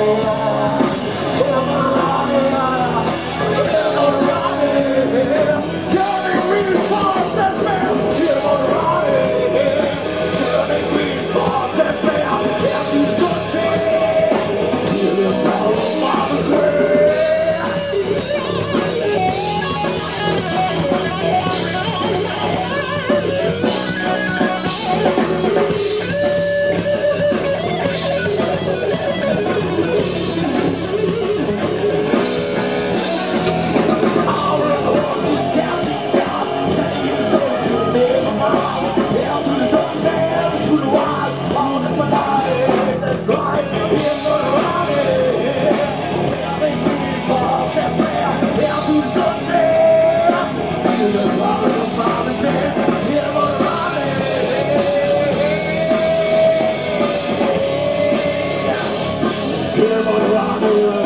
Ela rock and roll.